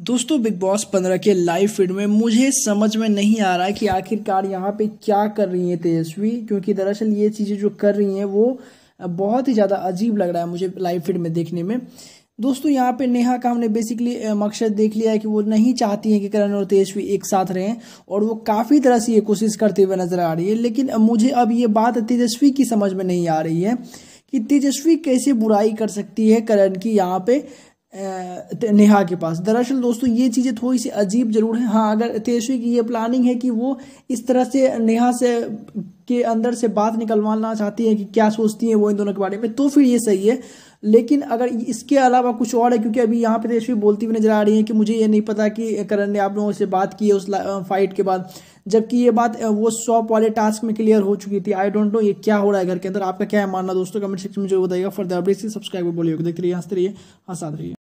दोस्तों big boss पंद्रह के लाइव फ़ीड में मुझे समझ में नहीं आ रहा है कि आखिरकार यहाँ पे क्या कर रही है तेजस्वी, क्योंकि दरअसल ये चीज़ें जो कर रही हैं वो बहुत ही ज़्यादा अजीब लग रहा है मुझे लाइव फ़ीड में देखने में। दोस्तों, यहाँ पे नेहा का हमने बेसिकली मकसद देख लिया है कि वो नहीं चाहती हैं कि करण और तेजस्वी एक साथ रहें, और वो काफ़ी तरह से ये कोशिश करते हुए नज़र आ रही है, लेकिन मुझे अब ये बात तेजस्वी की समझ में नहीं आ रही है कि तेजस्वी कैसे बुराई कर सकती है करण की यहाँ पे नेहा के पास। दरअसल दोस्तों, ये चीज़ें थोड़ी सी अजीब ज़रूर है। हाँ अगर तेजस्वी की ये प्लानिंग है कि वो इस तरह से नेहा से, के अंदर से बात निकलवाना चाहती है कि क्या सोचती है वो इन दोनों के बारे में तो फिर ये सही है। लेकिन अगर इसके अलावा कुछ और है, क्योंकि अभी यहाँ पे तेजस्वी बोलती हुई नज़र आ रही है कि मुझे ये नहीं पता कि करण ने आप लोगों से बात की है उस फाइट के बाद। जबकि ये बात वो शॉप वाले टास्क में क्लियर हो चुकी थी। आई डोंट नो ये क्या हो रहा है घर के अंदर। आपका क्या है मानना दोस्तों? कमेंट सेक्शन में जो बताइएगा। फॉर द अपडेट सब्सक्राइब बोलिएगा देखते रहिए, हँसते रहिए, हंसाते रहिए।